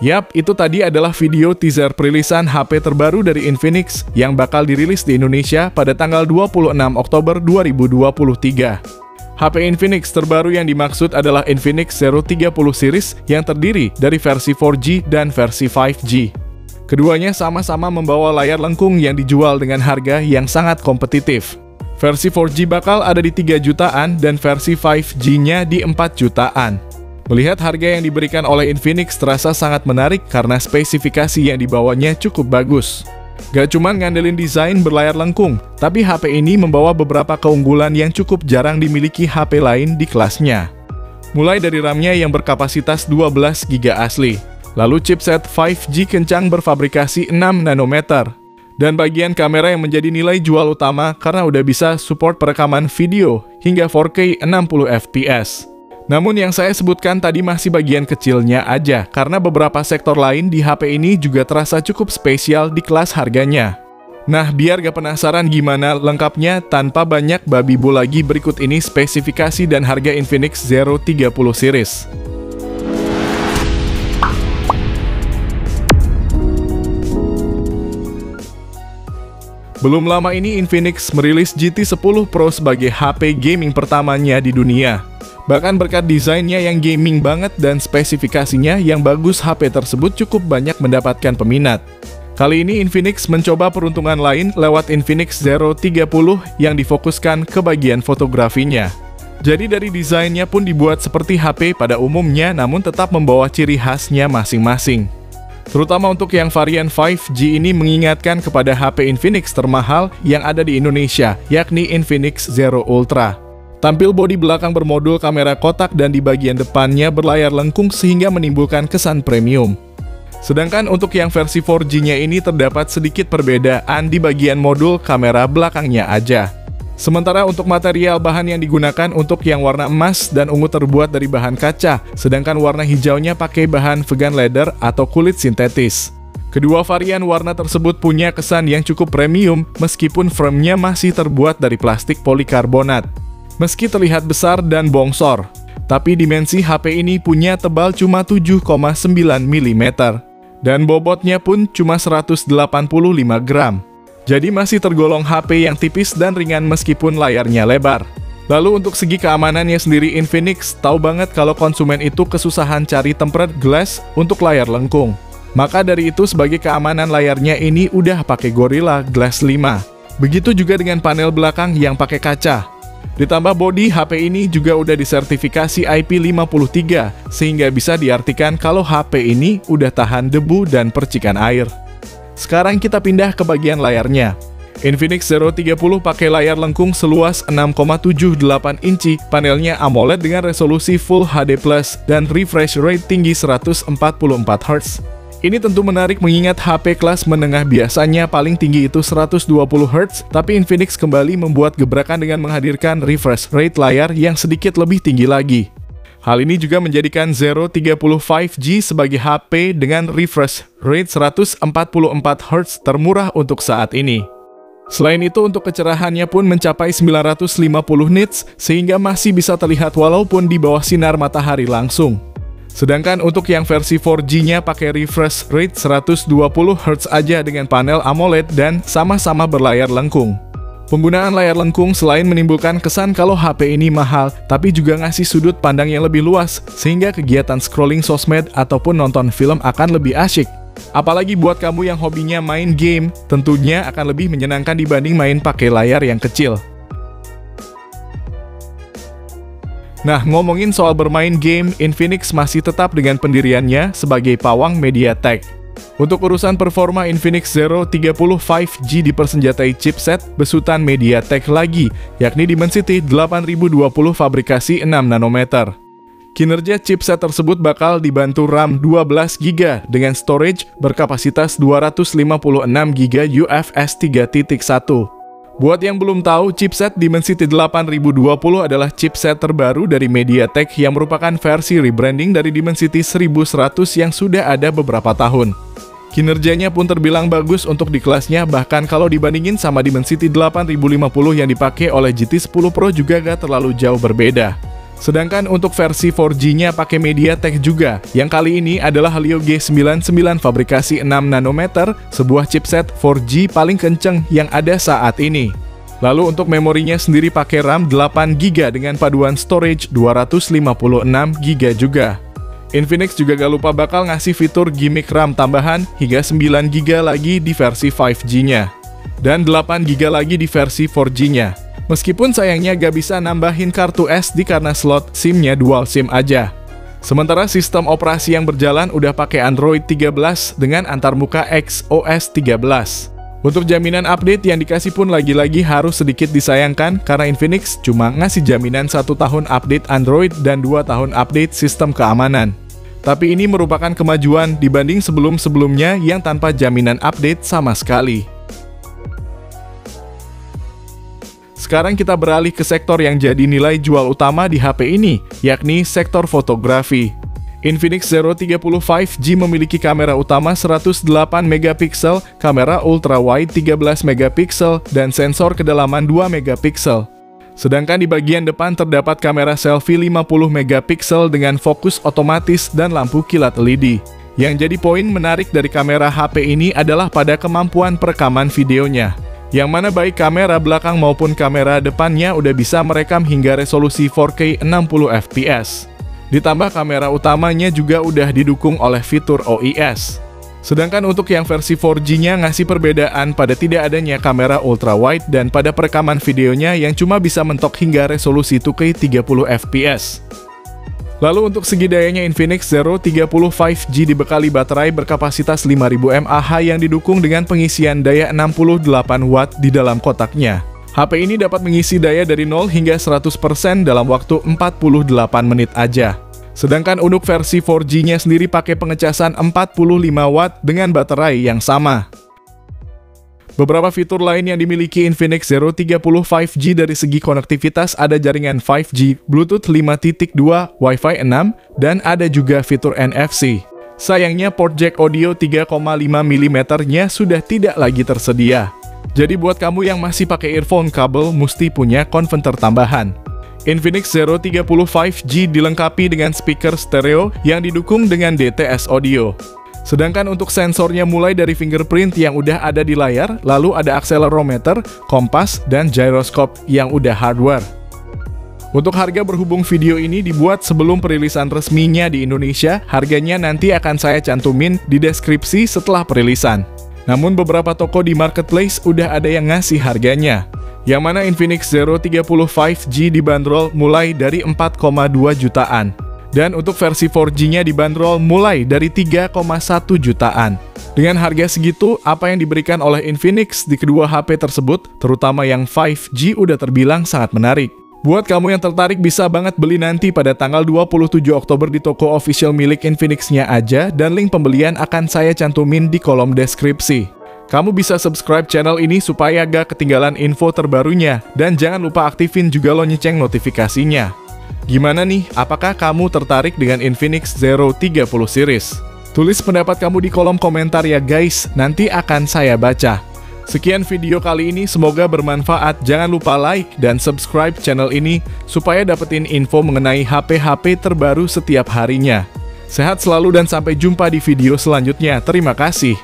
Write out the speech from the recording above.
Yap, itu tadi adalah video teaser perilisan HP terbaru dari Infinix yang bakal dirilis di Indonesia pada tanggal 26 Oktober 2023. HP Infinix terbaru yang dimaksud adalah Infinix Zero 30 series yang terdiri dari versi 4G dan versi 5G. Keduanya sama-sama membawa layar lengkung yang dijual dengan harga yang sangat kompetitif. Versi 4G bakal ada di 3 jutaan dan versi 5G-nya di 4 jutaan. Melihat harga yang diberikan oleh Infinix terasa sangat menarik karena spesifikasi yang dibawanya cukup bagus. Gak cuma ngandelin desain berlayar lengkung, tapi HP ini membawa beberapa keunggulan yang cukup jarang dimiliki HP lain di kelasnya. Mulai dari RAM-nya yang berkapasitas 12 GB asli, lalu chipset 5G kencang berfabrikasi 6 nanometer, dan bagian kamera yang menjadi nilai jual utama karena udah bisa support perekaman video hingga 4K 60 fps. Namun yang saya sebutkan tadi masih bagian kecilnya aja, karena beberapa sektor lain di HP ini juga terasa cukup spesial di kelas harganya. Nah, biar gak penasaran gimana lengkapnya tanpa banyak babi bu lagi berikut ini spesifikasi dan harga Infinix Zero 30 series. Belum lama ini Infinix merilis GT10 Pro sebagai HP gaming pertamanya di dunia. Bahkan berkat desainnya yang gaming banget dan spesifikasinya yang bagus, HP tersebut cukup banyak mendapatkan peminat. Kali ini Infinix mencoba peruntungan lain lewat Infinix Zero 30 yang difokuskan ke bagian fotografinya. Jadi dari desainnya pun dibuat seperti HP pada umumnya namun tetap membawa ciri khasnya masing-masing. Terutama untuk yang varian 5G ini mengingatkan kepada HP Infinix termahal yang ada di Indonesia, yakni Infinix Zero Ultra. Tampil bodi belakang bermodul kamera kotak dan di bagian depannya berlayar lengkung sehingga menimbulkan kesan premium. Sedangkan untuk yang versi 4G-nya ini terdapat sedikit perbedaan di bagian modul kamera belakangnya aja. Sementara untuk material bahan yang digunakan untuk yang warna emas dan ungu terbuat dari bahan kaca, sedangkan warna hijaunya pakai bahan vegan leather atau kulit sintetis. Kedua varian warna tersebut punya kesan yang cukup premium meskipun framenya masih terbuat dari plastik polikarbonat. Meski terlihat besar dan bongsor, tapi dimensi HP ini punya tebal cuma 7,9 mm dan bobotnya pun cuma 185 gram. Jadi masih tergolong HP yang tipis dan ringan meskipun layarnya lebar. Lalu untuk segi keamanannya sendiri Infinix tahu banget kalau konsumen itu kesusahan cari tempered glass untuk layar lengkung. Maka dari itu sebagai keamanan layarnya ini udah pakai Gorilla Glass 5. Begitu juga dengan panel belakang yang pakai kaca. Ditambah bodi HP ini juga udah disertifikasi IP53, sehingga bisa diartikan kalau HP ini udah tahan debu dan percikan air. Sekarang kita pindah ke bagian layarnya. Infinix Zero 30 pakai layar lengkung seluas 6,78 inci, panelnya AMOLED dengan resolusi Full HD+, dan refresh rate tinggi 144 Hz. Ini tentu menarik mengingat HP kelas menengah biasanya paling tinggi itu 120 Hz, tapi Infinix kembali membuat gebrakan dengan menghadirkan refresh rate layar yang sedikit lebih tinggi lagi. Hal ini juga menjadikan Zero 30 5G sebagai HP dengan refresh rate 144 Hz termurah untuk saat ini. Selain itu, untuk kecerahannya pun mencapai 950 nits, sehingga masih bisa terlihat walaupun di bawah sinar matahari langsung. Sedangkan untuk yang versi 4G-nya pakai refresh rate 120 Hz aja dengan panel AMOLED dan sama-sama berlayar lengkung. Penggunaan layar lengkung selain menimbulkan kesan kalau HP ini mahal, tapi juga ngasih sudut pandang yang lebih luas, sehingga kegiatan scrolling sosmed ataupun nonton film akan lebih asyik. Apalagi buat kamu yang hobinya main game, tentunya akan lebih menyenangkan dibanding main pakai layar yang kecil. Nah, ngomongin soal bermain game, Infinix masih tetap dengan pendiriannya sebagai pawang MediaTek. Untuk urusan performa Infinix Zero 30 5G dipersenjatai chipset besutan MediaTek lagi, yakni Dimensity 8020 fabrikasi 6 nanometer. Kinerja chipset tersebut bakal dibantu RAM 12 GB dengan storage berkapasitas 256 GB UFS 3.1. Buat yang belum tahu, chipset Dimensity 8020 adalah chipset terbaru dari MediaTek yang merupakan versi rebranding dari Dimensity 1100 yang sudah ada beberapa tahun. Kinerjanya pun terbilang bagus untuk di kelasnya, bahkan kalau dibandingin sama Dimensity 8050 yang dipakai oleh GT10 Pro juga gak terlalu jauh berbeda. Sedangkan untuk versi 4G-nya pakai MediaTek juga, yang kali ini adalah Helio G99 fabrikasi 6 nanometer, sebuah chipset 4G paling kenceng yang ada saat ini. Lalu untuk memorinya sendiri pakai RAM 8GB dengan paduan storage 256GB juga. Infinix juga gak lupa bakal ngasih fitur gimmick RAM tambahan hingga 9GB lagi di versi 5G-nya. Dan 8GB lagi di versi 4G-nya. Meskipun sayangnya gak bisa nambahin kartu SD karena slot SIM-nya dual SIM aja. Sementara sistem operasi yang berjalan udah pakai Android 13 dengan antarmuka XOS 13. Untuk jaminan update yang dikasih pun lagi-lagi harus sedikit disayangkan karena Infinix cuma ngasih jaminan satu tahun update Android dan dua tahun update sistem keamanan. Tapi ini merupakan kemajuan dibanding sebelum-sebelumnya yang tanpa jaminan update sama sekali. Sekarang kita beralih ke sektor yang jadi nilai jual utama di HP ini, yakni sektor fotografi. Infinix Zero 30 5G memiliki kamera utama 108 megapiksel, kamera ultra wide 13 megapiksel, dan sensor kedalaman 2 megapiksel. Sedangkan di bagian depan terdapat kamera selfie 50 megapiksel dengan fokus otomatis dan lampu kilat LED. Yang jadi poin menarik dari kamera HP ini adalah pada kemampuan perekaman videonya yang mana baik kamera belakang maupun kamera depannya udah bisa merekam hingga resolusi 4K 60 fps. Ditambah kamera utamanya juga udah didukung oleh fitur OIS. Sedangkan untuk yang versi 4G-nya ngasih perbedaan pada tidak adanya kamera ultra wide dan pada perekaman videonya yang cuma bisa mentok hingga resolusi 2K 30 fps. Lalu untuk segi dayanya Infinix Zero 30 5G dibekali baterai berkapasitas 5000 mAh yang didukung dengan pengisian daya 68 watt di dalam kotaknya. HP ini dapat mengisi daya dari 0 hingga 100% dalam waktu 48 menit aja. Sedangkan untuk versi 4G-nya sendiri pakai pengecasan 45 watt dengan baterai yang sama. Beberapa fitur lain yang dimiliki Infinix Zero 30 5G dari segi konektivitas ada jaringan 5G, Bluetooth 5.2, Wi-Fi 6, dan ada juga fitur NFC. Sayangnya port jack audio 3,5 mm-nya sudah tidak lagi tersedia. Jadi buat kamu yang masih pakai earphone kabel mesti punya konverter tambahan. Infinix Zero 30 5G dilengkapi dengan speaker stereo yang didukung dengan DTS audio. Sedangkan untuk sensornya mulai dari fingerprint yang udah ada di layar, lalu ada accelerometer, kompas, dan gyroscope yang udah hardware. Untuk harga berhubung video ini dibuat sebelum perilisan resminya di Indonesia, harganya nanti akan saya cantumin di deskripsi setelah perilisan. Namun beberapa toko di marketplace udah ada yang ngasih harganya. Yang mana Infinix Zero 30 5G dibanderol mulai dari 4,2 jutaan. Dan untuk versi 4G-nya dibanderol mulai dari 3,1 jutaan. Dengan harga segitu, apa yang diberikan oleh Infinix di kedua HP tersebut, terutama yang 5G udah terbilang sangat menarik. Buat kamu yang tertarik bisa banget beli nanti pada tanggal 27 Oktober di toko official milik Infinix-nya aja dan link pembelian akan saya cantumin di kolom deskripsi. Kamu bisa subscribe channel ini supaya gak ketinggalan info terbarunya dan jangan lupa aktifin juga lonceng notifikasinya. Gimana nih, apakah kamu tertarik dengan Infinix Zero 30 series? Tulis pendapat kamu di kolom komentar ya guys, nanti akan saya baca. Sekian video kali ini, semoga bermanfaat. Jangan lupa like dan subscribe channel ini supaya dapetin info mengenai HP-HP terbaru setiap harinya. Sehat selalu dan sampai jumpa di video selanjutnya. Terima kasih.